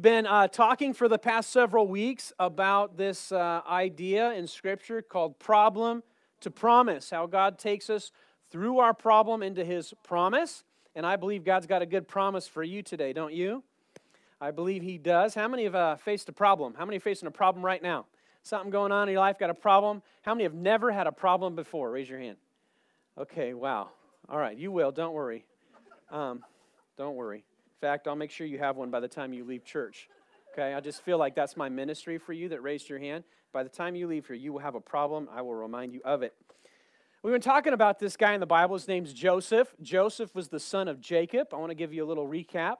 We've been uh, talking for the past several weeks about this uh, idea in Scripture called problem to promise, how God takes us through our problem into His promise. And I believe God's got a good promise for you today, don't you? I believe He does. How many have uh, faced a problem? How many are facing a problem right now? Something going on in your life, got a problem? How many have never had a problem before? Raise your hand. Okay, wow. All right, you will, don't worry. Um, don't worry. Fact, I'll make sure you have one by the time you leave church. Okay, I just feel like that's my ministry for you that raised your hand. By the time you leave here, you will have a problem. I will remind you of it. We've been talking about this guy in the Bible. His name's Joseph. Joseph was the son of Jacob. I want to give you a little recap.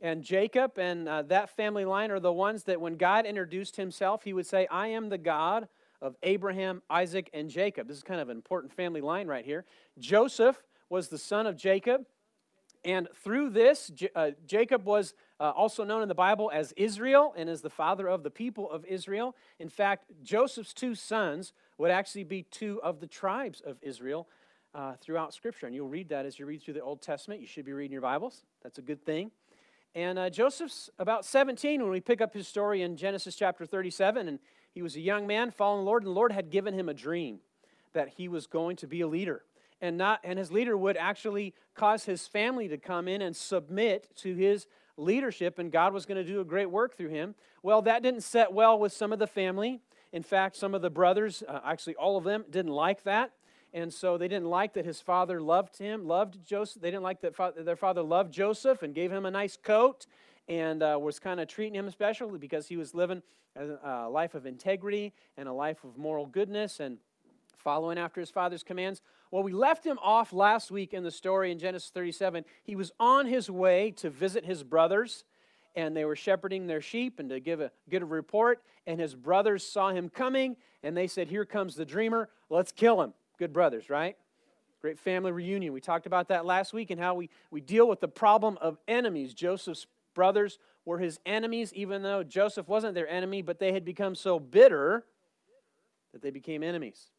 And Jacob and uh, that family line are the ones that when God introduced himself, he would say, I am the God of Abraham, Isaac, and Jacob. This is kind of an important family line right here. Joseph was the son of Jacob. And through this, J- uh, Jacob was uh, also known in the Bible as Israel and as the father of the people of Israel. In fact, Joseph's two sons would actually be two of the tribes of Israel uh, throughout Scripture. And you'll read that as you read through the Old Testament. You should be reading your Bibles. That's a good thing. And uh, Joseph's about 17 when we pick up his story in Genesis chapter 37. And he was a young man following the Lord, and the Lord had given him a dream that he was going to be a leader. And, not, and his leader would actually cause his family to come in and submit to his leadership, and God was going to do a great work through him. Well, that didn't set well with some of the family. In fact, some of the brothers, uh, actually all of them, didn't like that. And so they didn't like that his father loved him, loved Joseph. They didn't like that fa- their father loved Joseph and gave him a nice coat and uh, was kind of treating him specially because he was living a life of integrity and a life of moral goodness and following after his father's commands. Well, we left him off last week in the story in Genesis 37. He was on his way to visit his brothers, and they were shepherding their sheep and to give a good report. And his brothers saw him coming, and they said, Here comes the dreamer. Let's kill him. Good brothers, right? Great family reunion. We talked about that last week and how we, we deal with the problem of enemies. Joseph's brothers were his enemies, even though Joseph wasn't their enemy, but they had become so bitter that they became enemies.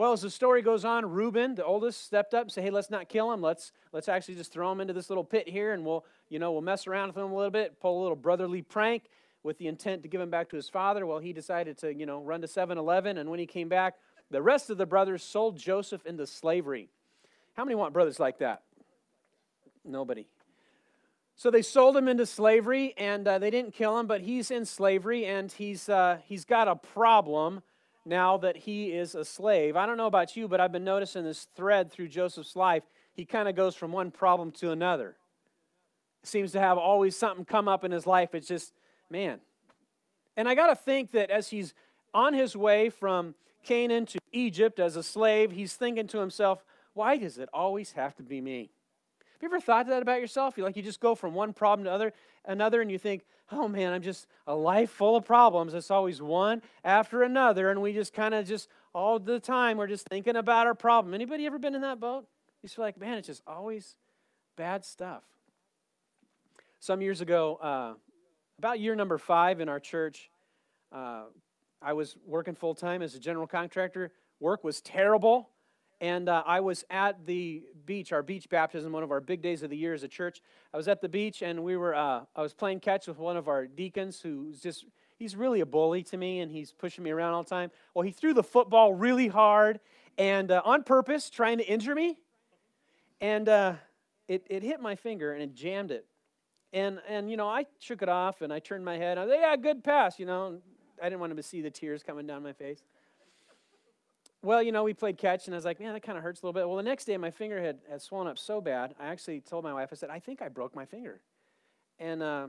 Well, as the story goes on, Reuben, the oldest, stepped up and said, "Hey, let's not kill him. Let's let's actually just throw him into this little pit here, and we'll you know we'll mess around with him a little bit, pull a little brotherly prank with the intent to give him back to his father." Well, he decided to you know run to 7-Eleven, and when he came back, the rest of the brothers sold Joseph into slavery. How many want brothers like that? Nobody. So they sold him into slavery, and uh, they didn't kill him, but he's in slavery, and he's, uh, he's got a problem now that he is a slave. I don't know about you, but I've been noticing this thread through Joseph's life. He kind of goes from one problem to another. Seems to have always something come up in his life. It's just, man. And I got to think that as he's on his way from Canaan to Egypt as a slave, he's thinking to himself, why does it always have to be me? Have you ever thought that about yourself? You like you just go from one problem to other, another, and you think, "Oh man, I'm just a life full of problems. It's always one after another, and we just kind of just all the time we're just thinking about our problem." Anybody ever been in that boat? You feel like, man, it's just always bad stuff. Some years ago, uh, about year number five in our church, uh, I was working full time as a general contractor. Work was terrible and uh, I was at the beach, our beach baptism, one of our big days of the year as a church. I was at the beach, and we were. Uh, I was playing catch with one of our deacons, who's just he's really a bully to me, and he's pushing me around all the time. Well, he threw the football really hard and uh, on purpose, trying to injure me, and uh, it it hit my finger and it jammed it. And and you know I shook it off and I turned my head. I was like, yeah, good pass. You know, I didn't want him to see the tears coming down my face well, you know, we played catch, and I was like, man, that kind of hurts a little bit. Well, the next day, my finger had, had swollen up so bad, I actually told my wife, I said, I think I broke my finger. And uh,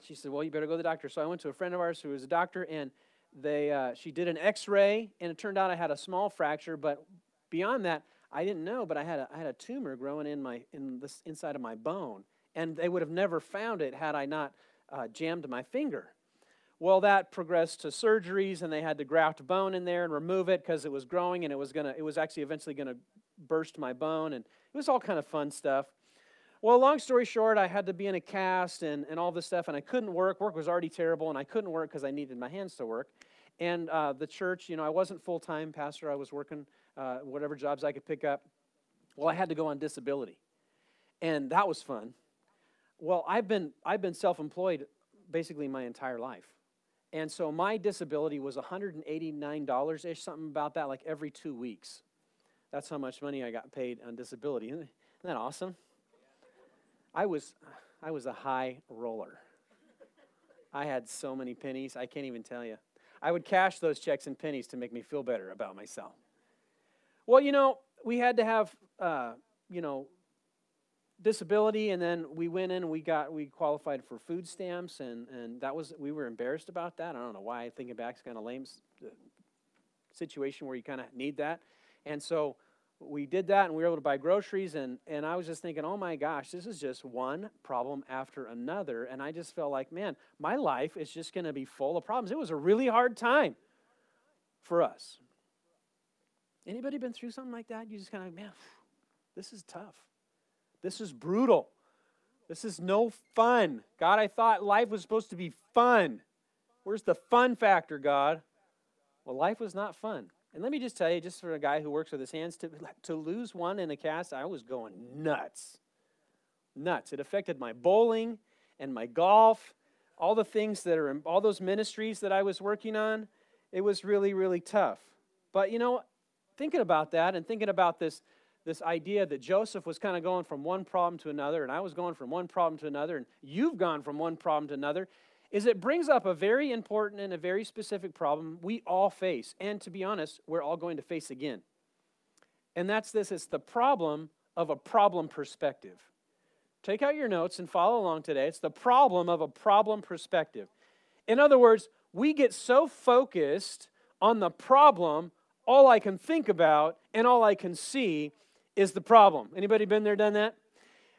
she said, well, you better go to the doctor. So I went to a friend of ours who was a doctor, and they, uh, she did an x-ray, and it turned out I had a small fracture, but beyond that, I didn't know, but I had a, I had a tumor growing in my in this inside of my bone, and they would have never found it had I not uh, jammed my finger. Well, that progressed to surgeries, and they had to graft bone in there and remove it because it was growing, and it was gonna. It was actually eventually gonna burst my bone, and it was all kind of fun stuff. Well, long story short, I had to be in a cast and, and all this stuff, and I couldn't work. Work was already terrible, and I couldn't work because I needed my hands to work. And uh, the church, you know, I wasn't full time pastor. I was working uh, whatever jobs I could pick up. Well, I had to go on disability, and that was fun. Well, I've been I've been self employed basically my entire life. And so my disability was $189 ish, something about that, like every two weeks. That's how much money I got paid on disability. Isn't that awesome? I was, I was a high roller. I had so many pennies, I can't even tell you. I would cash those checks in pennies to make me feel better about myself. Well, you know, we had to have, uh, you know, disability, and then we went in and we got we qualified for food stamps, and and that was we were embarrassed about that. I don't know why. Thinking back, it's kind of lame situation where you kind of need that, and so we did that and we were able to buy groceries and, and i was just thinking oh my gosh this is just one problem after another. And i just felt like man my life is just going to be full of problems. It was a really hard time for us. Anybody been through something like that? You just kind of man this is tough this is brutal this is no fun god i thought life was supposed to be fun where's the fun factor god well life was not fun and let me just tell you, just for a guy who works with his hands, to, to lose one in a cast, I was going nuts. Nuts. It affected my bowling and my golf, all the things that are in all those ministries that I was working on. It was really, really tough. But you know, thinking about that and thinking about this, this idea that Joseph was kind of going from one problem to another, and I was going from one problem to another, and you've gone from one problem to another is it brings up a very important and a very specific problem we all face. And to be honest, we're all going to face again. And that's this it's the problem of a problem perspective. Take out your notes and follow along today. It's the problem of a problem perspective. In other words, we get so focused on the problem, all I can think about and all I can see is the problem. Anybody been there, done that?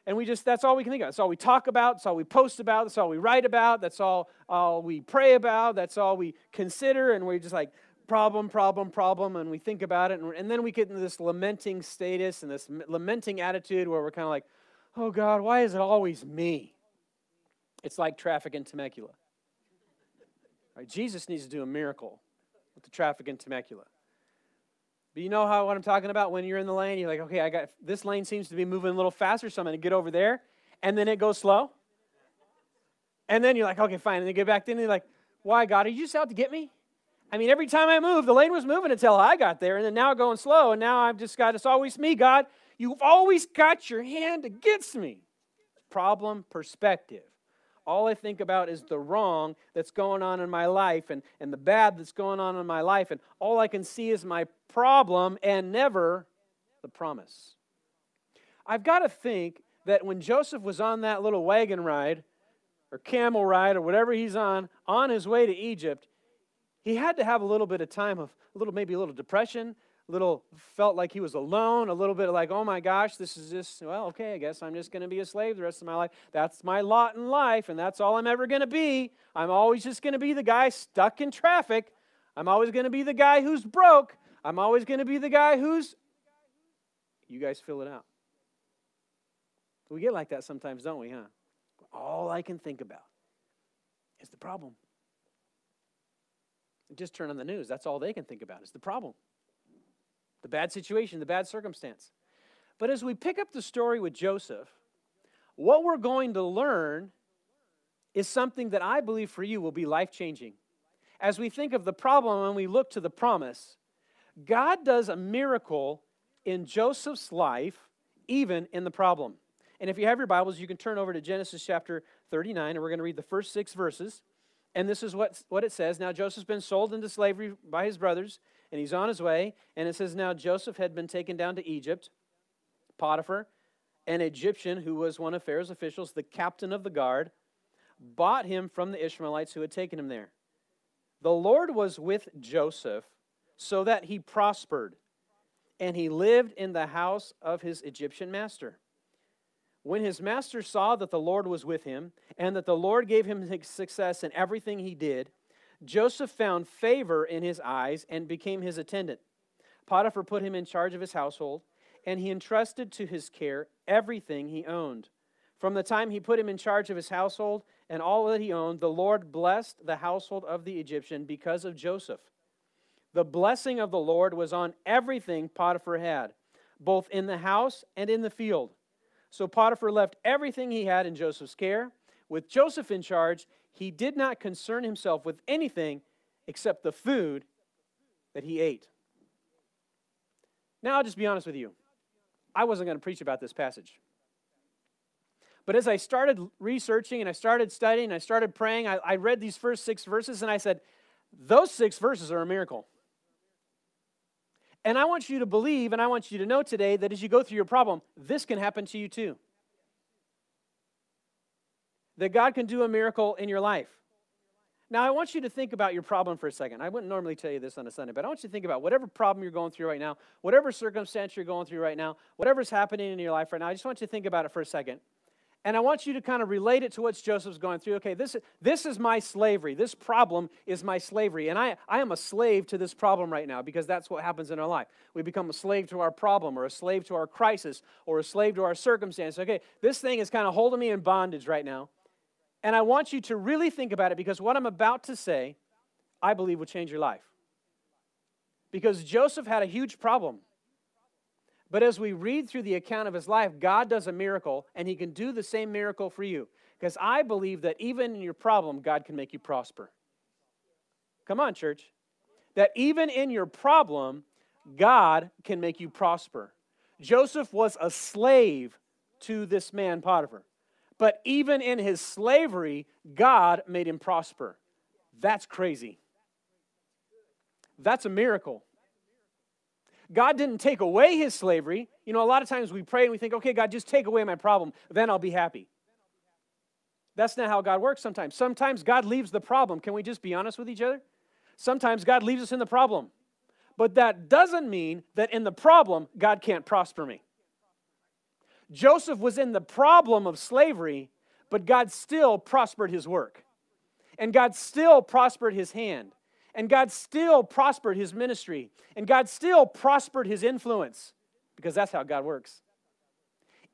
and we just that's all we can think of. That's all we talk about. That's all we post about. That's all we write about. That's all, all we pray about. That's all we consider. And we're just like problem problem problem. And we think about it. And, and then we get into this lamenting status and this lamenting attitude where we're kind of like oh god why is it always me? It's like traffic in temecula. Right, jesus needs to do a miracle with the traffic in temecula but you know how what I'm talking about when you're in the lane, you're like, okay, I got this lane seems to be moving a little faster, so I'm to get over there, and then it goes slow. And then you're like, okay, fine, and then get back in, and you're like, why, God, are you just out to get me? I mean, every time I move, the lane was moving until I got there, and then now going slow, and now I've just got it's always me, God. You've always got your hand against me. Problem perspective. All I think about is the wrong that's going on in my life and, and the bad that's going on in my life. And all I can see is my problem and never the promise. I've got to think that when Joseph was on that little wagon ride or camel ride or whatever he's on, on his way to Egypt, he had to have a little bit of time of a little, maybe a little depression, little felt like he was alone, a little bit like, oh my gosh, this is just, well, okay, I guess I'm just going to be a slave the rest of my life. That's my lot in life, and that's all I'm ever going to be. I'm always just going to be the guy stuck in traffic. I'm always going to be the guy who's broke. I'm always going to be the guy who's. You guys fill it out. We get like that sometimes, don't we, huh? All I can think about is the problem. Just turn on the news. That's all they can think about is the problem the bad situation, the bad circumstance. But as we pick up the story with Joseph, what we're going to learn is something that I believe for you will be life changing. As we think of the problem and we look to the promise, God does a miracle in Joseph's life, even in the problem. And if you have your Bibles, you can turn over to Genesis chapter 39, and we're going to read the first six verses. And this is what, what it says Now Joseph's been sold into slavery by his brothers and he's on his way. And it says, Now Joseph had been taken down to Egypt. Potiphar, an Egyptian who was one of Pharaoh's officials, the captain of the guard, bought him from the Ishmaelites who had taken him there. The Lord was with Joseph so that he prospered, and he lived in the house of his Egyptian master. When his master saw that the Lord was with him, and that the Lord gave him success in everything he did, Joseph found favor in his eyes and became his attendant. Potiphar put him in charge of his household, and he entrusted to his care everything he owned. From the time he put him in charge of his household and all that he owned, the Lord blessed the household of the Egyptian because of Joseph. The blessing of the Lord was on everything Potiphar had, both in the house and in the field. So Potiphar left everything he had in Joseph's care. With Joseph in charge, he did not concern himself with anything except the food that he ate. Now, I'll just be honest with you. I wasn't going to preach about this passage. But as I started researching and I started studying, and I started praying, I, I read these first six verses and I said, those six verses are a miracle. And I want you to believe and I want you to know today that as you go through your problem, this can happen to you too. That God can do a miracle in your life. Now, I want you to think about your problem for a second. I wouldn't normally tell you this on a Sunday, but I want you to think about whatever problem you're going through right now, whatever circumstance you're going through right now, whatever's happening in your life right now. I just want you to think about it for a second. And I want you to kind of relate it to what Joseph's going through. Okay, this, this is my slavery. This problem is my slavery. And I, I am a slave to this problem right now because that's what happens in our life. We become a slave to our problem or a slave to our crisis or a slave to our circumstance. Okay, this thing is kind of holding me in bondage right now. And I want you to really think about it because what I'm about to say, I believe, will change your life. Because Joseph had a huge problem. But as we read through the account of his life, God does a miracle, and he can do the same miracle for you. Because I believe that even in your problem, God can make you prosper. Come on, church. That even in your problem, God can make you prosper. Joseph was a slave to this man, Potiphar. But even in his slavery, God made him prosper. That's crazy. That's a miracle. God didn't take away his slavery. You know, a lot of times we pray and we think, okay, God, just take away my problem, then I'll be happy. That's not how God works sometimes. Sometimes God leaves the problem. Can we just be honest with each other? Sometimes God leaves us in the problem. But that doesn't mean that in the problem, God can't prosper me. Joseph was in the problem of slavery, but God still prospered his work. And God still prospered his hand. And God still prospered his ministry. And God still prospered his influence because that's how God works.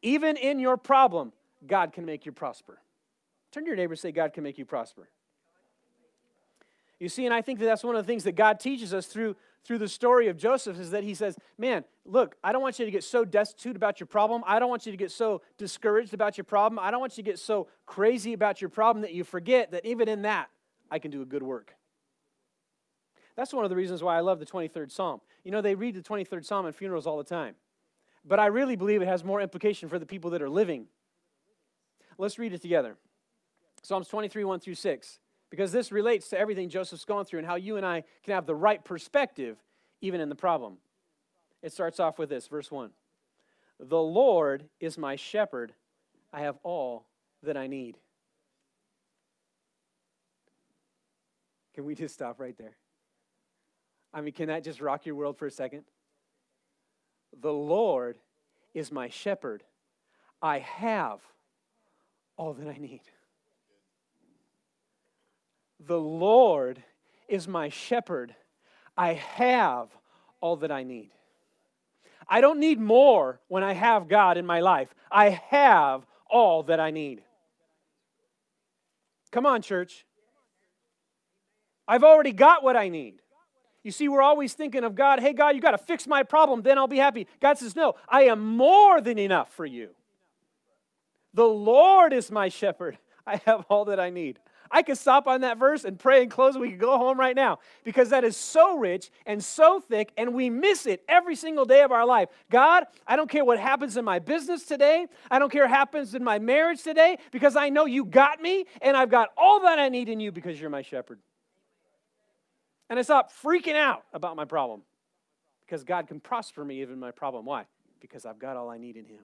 Even in your problem, God can make you prosper. Turn to your neighbor and say, God can make you prosper. You see, and I think that that's one of the things that God teaches us through, through the story of Joseph is that he says, Man, look, I don't want you to get so destitute about your problem. I don't want you to get so discouraged about your problem. I don't want you to get so crazy about your problem that you forget that even in that, I can do a good work. That's one of the reasons why I love the 23rd Psalm. You know, they read the 23rd Psalm at funerals all the time. But I really believe it has more implication for the people that are living. Let's read it together. Psalms 23, 1 through 6. Because this relates to everything Joseph's gone through and how you and I can have the right perspective even in the problem. It starts off with this, verse 1. The Lord is my shepherd, I have all that I need. Can we just stop right there? I mean, can that just rock your world for a second? The Lord is my shepherd. I have all that I need. The Lord is my shepherd. I have all that I need. I don't need more when I have God in my life. I have all that I need. Come on, church. I've already got what I need. You see, we're always thinking of God, hey, God, you got to fix my problem, then I'll be happy. God says, no, I am more than enough for you. The Lord is my shepherd. I have all that I need. I could stop on that verse and pray and close, and we could go home right now because that is so rich and so thick, and we miss it every single day of our life. God, I don't care what happens in my business today. I don't care what happens in my marriage today because I know you got me, and I've got all that I need in you because you're my shepherd. And I stop freaking out about my problem because God can prosper me even my problem. Why? Because I've got all I need in Him.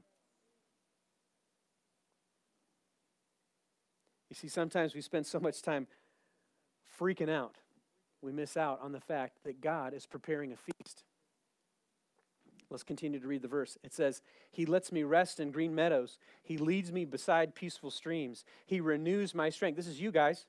You see, sometimes we spend so much time freaking out, we miss out on the fact that God is preparing a feast. Let's continue to read the verse. It says, He lets me rest in green meadows. He leads me beside peaceful streams. He renews my strength. This is you guys.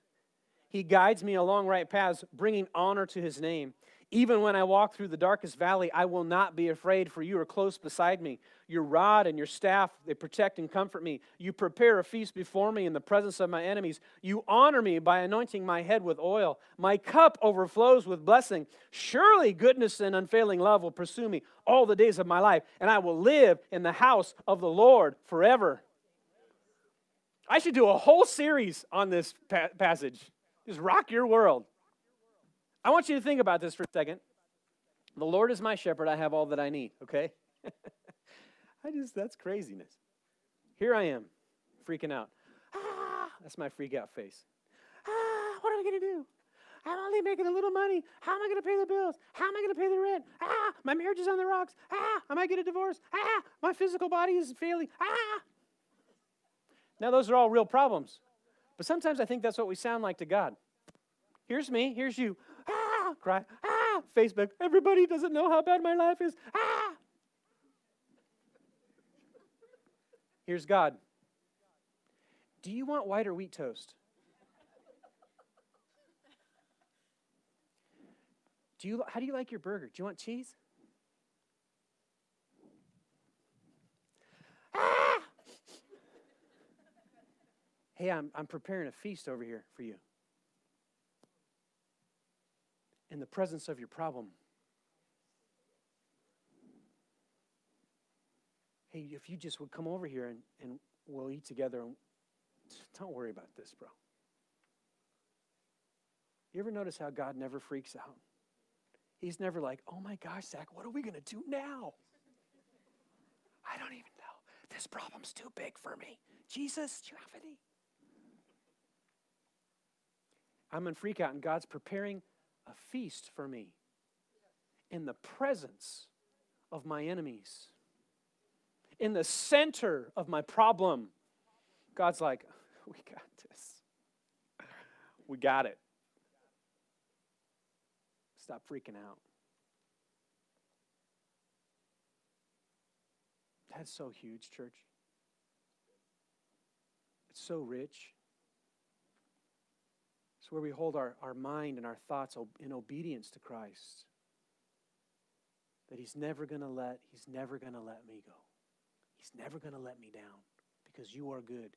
He guides me along right paths, bringing honor to his name. Even when I walk through the darkest valley, I will not be afraid, for you are close beside me. Your rod and your staff, they protect and comfort me. You prepare a feast before me in the presence of my enemies. You honor me by anointing my head with oil. My cup overflows with blessing. Surely goodness and unfailing love will pursue me all the days of my life, and I will live in the house of the Lord forever. I should do a whole series on this pa- passage. Just rock your world. I want you to think about this for a second. The Lord is my shepherd, I have all that I need, okay? I just, that's craziness. Here I am, freaking out. Ah, that's my freak out face. Ah, what am I going to do? I'm only making a little money. How am I going to pay the bills? How am I going to pay the rent? Ah, my marriage is on the rocks. Ah, I might get a divorce. Ah, my physical body is failing. Ah. Now, those are all real problems. But sometimes I think that's what we sound like to God. Here's me, here's you. Cry. Ah, Facebook. Everybody doesn't know how bad my life is. Ah. Here's God. Do you want white or wheat toast? Do you, how do you like your burger? Do you want cheese? Ah! Hey, I'm, I'm preparing a feast over here for you. In the presence of your problem. Hey, if you just would come over here and, and we'll eat together. And don't worry about this, bro. You ever notice how God never freaks out? He's never like, oh my gosh, Zach, what are we going to do now? I don't even know. This problem's too big for me. Jesus, do you have any? I'm in freak out, and God's preparing a feast for me in the presence of my enemies, in the center of my problem. God's like, we got this. We got it. Stop freaking out. That's so huge, church. It's so rich. Where we hold our, our mind and our thoughts in obedience to Christ. That He's never going to let, He's never going to let me go. He's never going to let me down because you are good.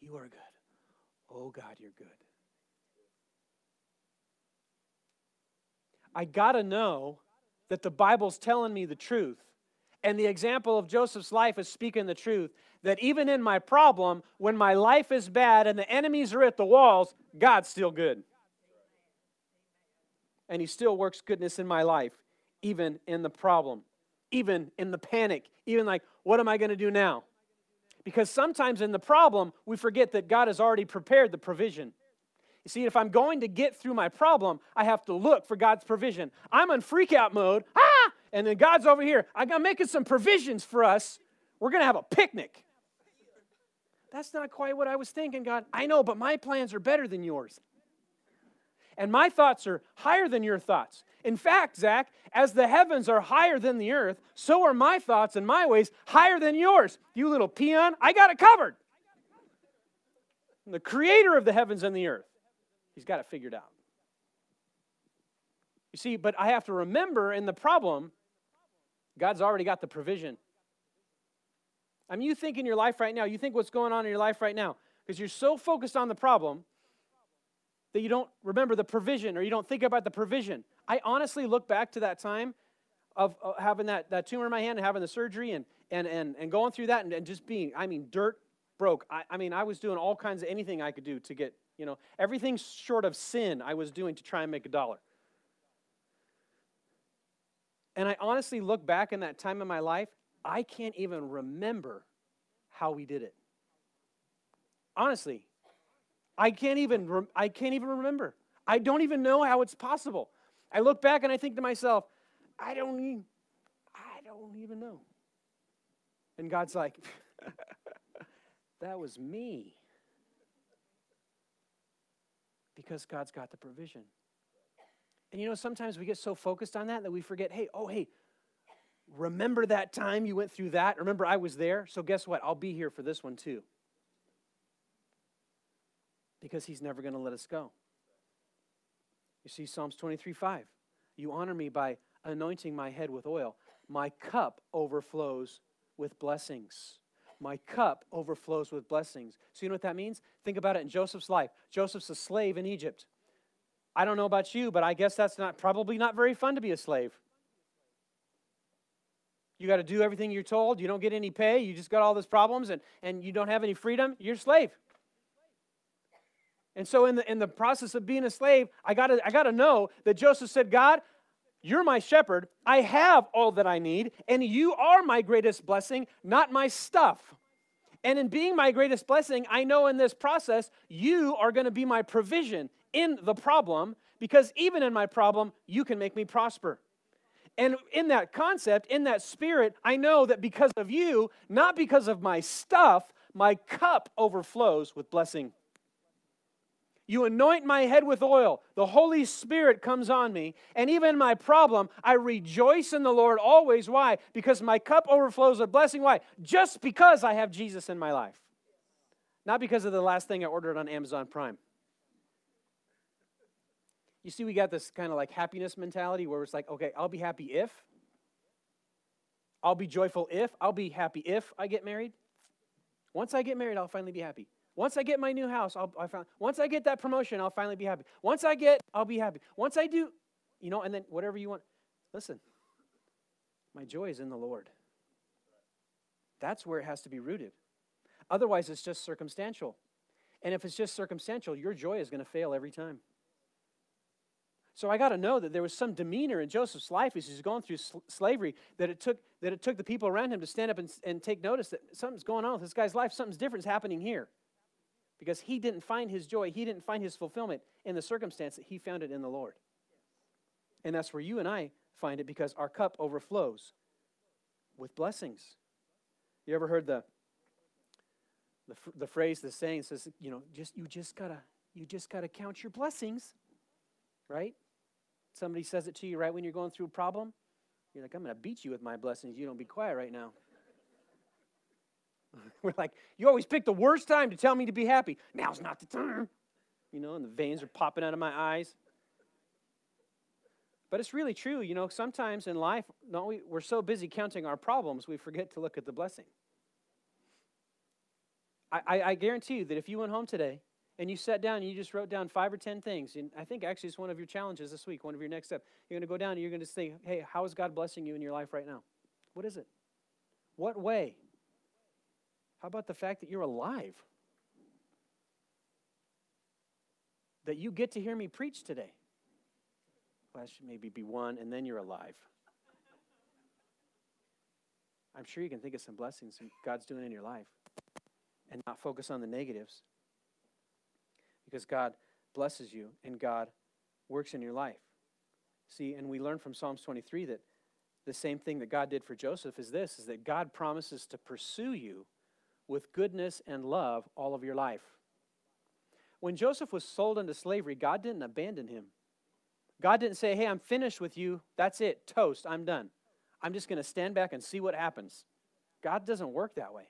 You are good. Oh, God, you're good. I got to know that the Bible's telling me the truth. And the example of Joseph's life is speaking the truth that even in my problem, when my life is bad and the enemies are at the walls, God's still good. And He still works goodness in my life, even in the problem, even in the panic, even like, what am I going to do now? Because sometimes in the problem, we forget that God has already prepared the provision. You see, if I'm going to get through my problem, I have to look for God's provision. I'm in freak out mode, ah, and then God's over here. I'm making some provisions for us. We're going to have a picnic. That's not quite what I was thinking, God. I know, but my plans are better than yours. And my thoughts are higher than your thoughts. In fact, Zach, as the heavens are higher than the earth, so are my thoughts and my ways higher than yours. You little peon, I got it covered. The creator of the heavens and the earth. He's got it figured out. You see, but I have to remember in the problem, God's already got the provision. I mean, you think in your life right now, you think what's going on in your life right now, because you're so focused on the problem that you don't remember the provision or you don't think about the provision. I honestly look back to that time of having that, that tumor in my hand and having the surgery and, and, and, and going through that and, and just being, I mean, dirt broke. I, I mean, I was doing all kinds of anything I could do to get you know, everything short of sin I was doing to try and make a dollar. And I honestly look back in that time in my life, I can't even remember how we did it. Honestly, I can't even I can't even remember. I don't even know how it's possible. I look back and I think to myself, I don't even, I don't even know. And God's like, that was me because God's got the provision. And you know, sometimes we get so focused on that that we forget, hey, oh, hey, remember that time you went through that? Remember I was there? So guess what? I'll be here for this one too. Because he's never going to let us go. You see, Psalms 23 5. You honor me by anointing my head with oil. My cup overflows with blessings. My cup overflows with blessings. So, you know what that means? Think about it in Joseph's life. Joseph's a slave in Egypt. I don't know about you, but I guess that's not probably not very fun to be a slave. You got to do everything you're told. You don't get any pay. You just got all these problems and, and you don't have any freedom. You're a slave. And so, in the, in the process of being a slave, I gotta, I gotta know that Joseph said, God, you're my shepherd. I have all that I need, and you are my greatest blessing, not my stuff. And in being my greatest blessing, I know in this process, you are going to be my provision in the problem, because even in my problem, you can make me prosper. And in that concept, in that spirit, I know that because of you, not because of my stuff, my cup overflows with blessing. You anoint my head with oil. The Holy Spirit comes on me. And even my problem, I rejoice in the Lord always. Why? Because my cup overflows with blessing. Why? Just because I have Jesus in my life. Not because of the last thing I ordered on Amazon Prime. You see, we got this kind of like happiness mentality where it's like, okay, I'll be happy if. I'll be joyful if. I'll be happy if I get married. Once I get married, I'll finally be happy. Once I get my new house, I'll, I once I get that promotion, I'll finally be happy. Once I get, I'll be happy. Once I do, you know, and then whatever you want. Listen, my joy is in the Lord. That's where it has to be rooted. Otherwise, it's just circumstantial. And if it's just circumstantial, your joy is going to fail every time. So I got to know that there was some demeanor in Joseph's life as he's going through sl- slavery that it took that it took the people around him to stand up and, and take notice that something's going on with this guy's life. Something's different is happening here, because he didn't find his joy, he didn't find his fulfillment in the circumstance that he found it in the Lord. And that's where you and I find it because our cup overflows with blessings. You ever heard the the, the phrase, the saying says, you know, just you just gotta you just gotta count your blessings, right? Somebody says it to you right when you're going through a problem. You're like, I'm going to beat you with my blessings. You don't be quiet right now. We're like, you always pick the worst time to tell me to be happy. Now's not the time. You know, and the veins are popping out of my eyes. But it's really true. You know, sometimes in life, we, we're so busy counting our problems, we forget to look at the blessing. I, I, I guarantee you that if you went home today and you sat down and you just wrote down five or ten things, and I think actually it's one of your challenges this week, one of your next steps. You're going to go down and you're going to say, hey, how is God blessing you in your life right now? What is it? What way? How about the fact that you're alive? That you get to hear me preach today? Well, that should maybe be one, and then you're alive. I'm sure you can think of some blessings God's doing in your life and not focus on the negatives because God blesses you and God works in your life. See, and we learn from Psalms 23 that the same thing that God did for Joseph is this is that God promises to pursue you with goodness and love all of your life. When Joseph was sold into slavery, God didn't abandon him. God didn't say, Hey, I'm finished with you. That's it. Toast. I'm done. I'm just going to stand back and see what happens. God doesn't work that way.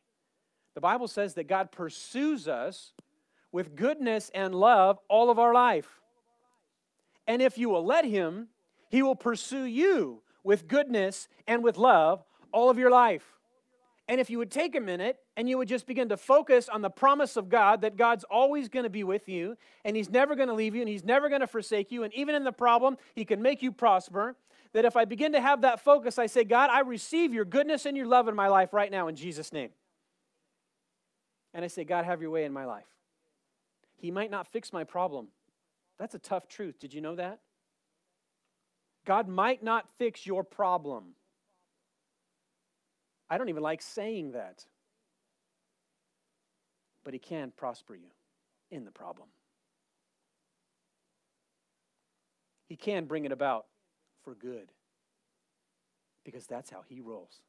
The Bible says that God pursues us with goodness and love all of our life. And if you will let Him, He will pursue you with goodness and with love all of your life. And if you would take a minute and you would just begin to focus on the promise of God that God's always going to be with you and He's never going to leave you and He's never going to forsake you, and even in the problem, He can make you prosper. That if I begin to have that focus, I say, God, I receive your goodness and your love in my life right now in Jesus' name. And I say, God, have your way in my life. He might not fix my problem. That's a tough truth. Did you know that? God might not fix your problem. I don't even like saying that. But He can prosper you in the problem. He can bring it about for good because that's how He rolls.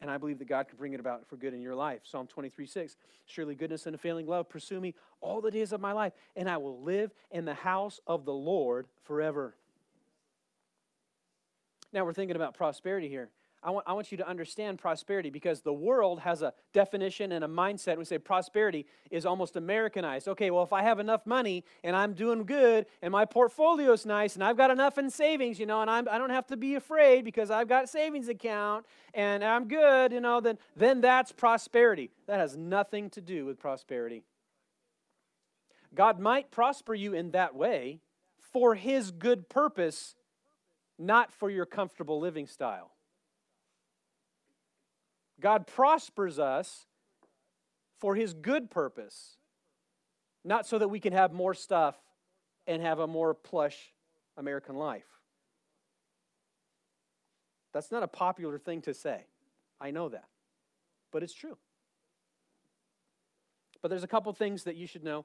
And I believe that God can bring it about for good in your life. Psalm 23 6. Surely goodness and a failing love pursue me all the days of my life, and I will live in the house of the Lord forever. Now we're thinking about prosperity here. I want, I want you to understand prosperity because the world has a definition and a mindset. We say prosperity is almost Americanized. Okay, well, if I have enough money and I'm doing good and my portfolio is nice and I've got enough in savings, you know, and I'm, I don't have to be afraid because I've got a savings account and I'm good, you know, then, then that's prosperity. That has nothing to do with prosperity. God might prosper you in that way for His good purpose, not for your comfortable living style. God prospers us for his good purpose, not so that we can have more stuff and have a more plush American life. That's not a popular thing to say. I know that. But it's true. But there's a couple things that you should know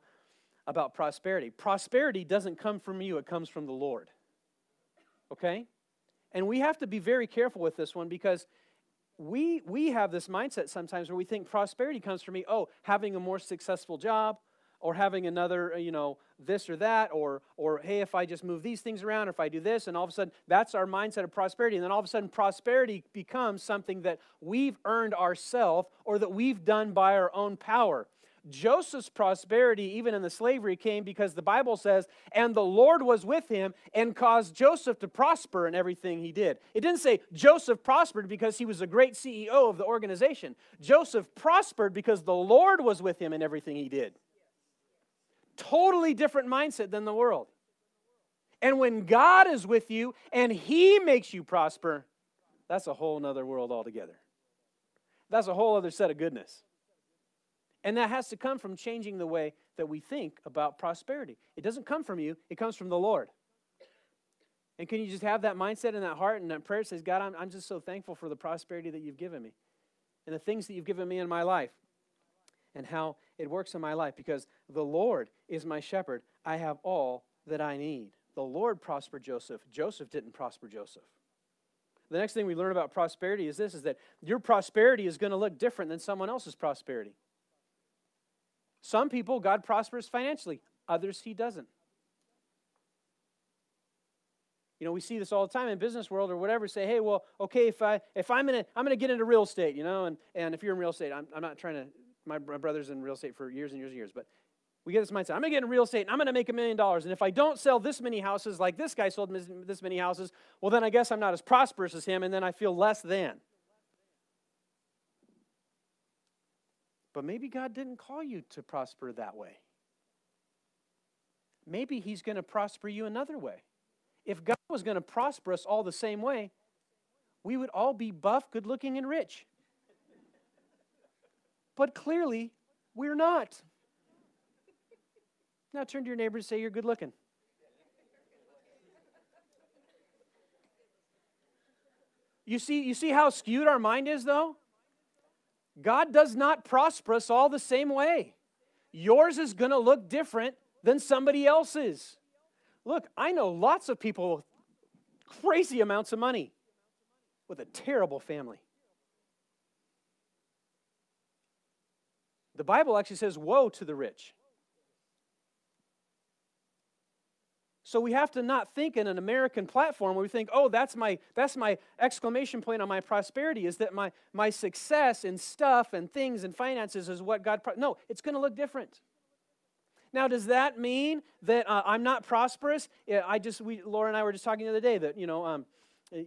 about prosperity. Prosperity doesn't come from you, it comes from the Lord. Okay? And we have to be very careful with this one because we, we have this mindset sometimes where we think prosperity comes from me, oh, having a more successful job or having another, uh, you know, this or that, or, or hey, if I just move these things around, or if I do this, and all of a sudden, that's our mindset of prosperity. And then all of a sudden, prosperity becomes something that we've earned ourselves or that we've done by our own power. Joseph's prosperity, even in the slavery, came because the Bible says, and the Lord was with him and caused Joseph to prosper in everything he did. It didn't say Joseph prospered because he was a great CEO of the organization. Joseph prospered because the Lord was with him in everything he did. Totally different mindset than the world. And when God is with you and he makes you prosper, that's a whole nother world altogether. That's a whole other set of goodness. And that has to come from changing the way that we think about prosperity. It doesn't come from you, it comes from the Lord. And can you just have that mindset and that heart and that prayer says, God, I'm, I'm just so thankful for the prosperity that you've given me and the things that you've given me in my life and how it works in my life because the Lord is my shepherd. I have all that I need. The Lord prospered Joseph. Joseph didn't prosper Joseph. The next thing we learn about prosperity is this is that your prosperity is going to look different than someone else's prosperity. Some people, God prospers financially, others, He doesn't. You know, we see this all the time in business world or whatever. Say, hey, well, okay, if I if I'm gonna I'm gonna get into real estate, you know, and and if you're in real estate, I'm I'm not trying to. My, my brother's in real estate for years and years and years, but we get this mindset. I'm gonna get in real estate and I'm gonna make a million dollars. And if I don't sell this many houses like this guy sold this many houses, well, then I guess I'm not as prosperous as him, and then I feel less than. But maybe God didn't call you to prosper that way. Maybe He's going to prosper you another way. If God was going to prosper us all the same way, we would all be buff, good looking, and rich. But clearly, we're not. Now turn to your neighbor and say, You're good looking. You see, you see how skewed our mind is, though? God does not prosper us all the same way. Yours is going to look different than somebody else's. Look, I know lots of people with crazy amounts of money with a terrible family. The Bible actually says, Woe to the rich. So we have to not think in an American platform where we think, oh, that's my, that's my exclamation point on my prosperity, is that my, my success in stuff and things and finances is what God. Pro-. No, it's going to look different. Now, does that mean that uh, I'm not prosperous? Yeah, I just, we, Laura and I were just talking the other day that, you know, um,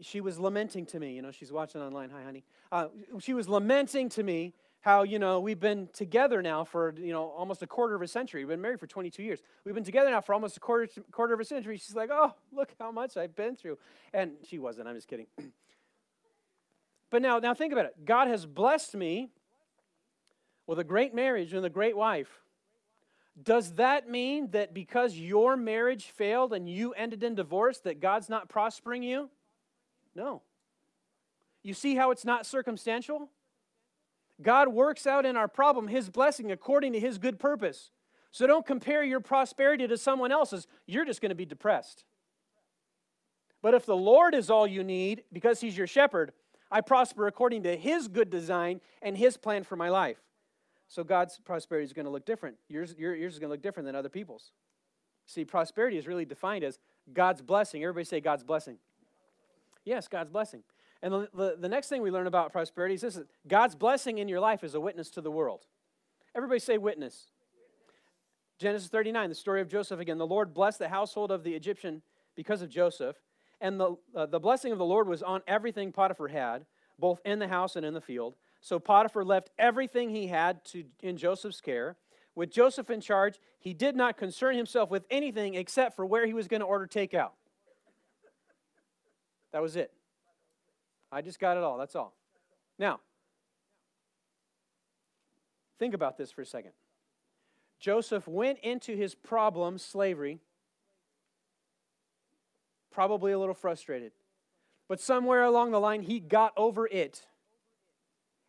she was lamenting to me. You know, she's watching online. Hi, honey. Uh, she was lamenting to me how, you know, we've been together now for, you know, almost a quarter of a century. We've been married for 22 years. We've been together now for almost a quarter, quarter of a century. She's like, oh, look how much I've been through. And she wasn't. I'm just kidding. but now, now think about it. God has blessed me with a great marriage and a great wife. Does that mean that because your marriage failed and you ended in divorce, that God's not prospering you? No. You see how it's not circumstantial? God works out in our problem His blessing according to His good purpose. So don't compare your prosperity to someone else's. You're just going to be depressed. But if the Lord is all you need, because He's your shepherd, I prosper according to His good design and His plan for my life. So God's prosperity is going to look different. Yours, yours is going to look different than other people's. See, prosperity is really defined as God's blessing. Everybody say God's blessing. Yes, God's blessing. And the, the, the, next thing we learn about prosperity is this God's blessing in your life is a witness to the world. Everybody say witness. Genesis 39, the story of Joseph again. The Lord blessed the household of the Egyptian because of Joseph. And the, uh, the blessing of the Lord was on everything Potiphar had, both in the house and in the field. So Potiphar left everything he had to, in Joseph's care. With Joseph in charge, he did not concern himself with anything except for where he was going to order takeout. That was it. I just got it all. That's all. Now, think about this for a second. Joseph went into his problem, slavery, probably a little frustrated. But somewhere along the line, he got over it.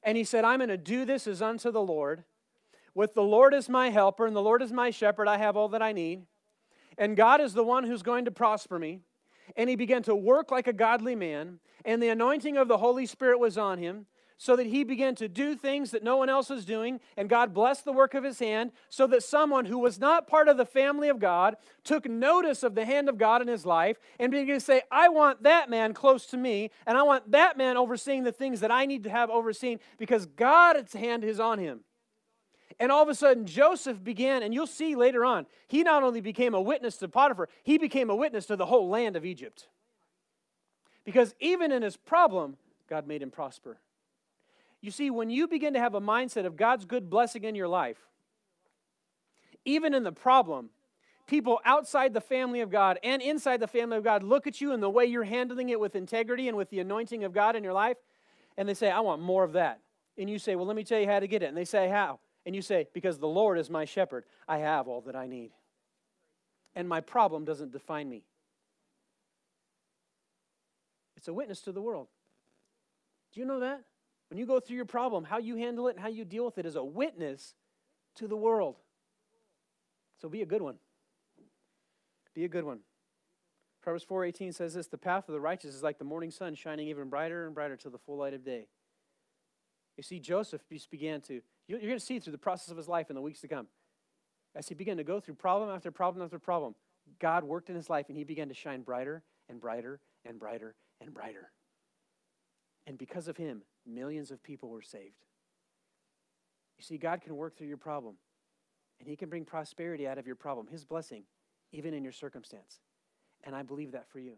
And he said, I'm going to do this as unto the Lord. With the Lord as my helper and the Lord as my shepherd, I have all that I need. And God is the one who's going to prosper me. And he began to work like a godly man, and the anointing of the Holy Spirit was on him so that he began to do things that no one else was doing, and God blessed the work of his hand, so that someone who was not part of the family of God took notice of the hand of God in his life and began to say, I want that man close to me, and I want that man overseeing the things that I need to have overseen because God's hand is on him. And all of a sudden, Joseph began, and you'll see later on, he not only became a witness to Potiphar, he became a witness to the whole land of Egypt. Because even in his problem, God made him prosper. You see, when you begin to have a mindset of God's good blessing in your life, even in the problem, people outside the family of God and inside the family of God look at you and the way you're handling it with integrity and with the anointing of God in your life, and they say, I want more of that. And you say, Well, let me tell you how to get it. And they say, How? And you say, Because the Lord is my shepherd, I have all that I need. And my problem doesn't define me. It's a witness to the world. Do you know that? When you go through your problem, how you handle it and how you deal with it is a witness to the world. So be a good one. Be a good one. Proverbs 4:18 says this, the path of the righteous is like the morning sun shining even brighter and brighter till the full light of day. You see, Joseph just began to, you're going to see through the process of his life in the weeks to come. As he began to go through problem after problem after problem, God worked in his life and he began to shine brighter and brighter and brighter and brighter. And because of him, millions of people were saved. You see, God can work through your problem, and He can bring prosperity out of your problem, His blessing, even in your circumstance. And I believe that for you.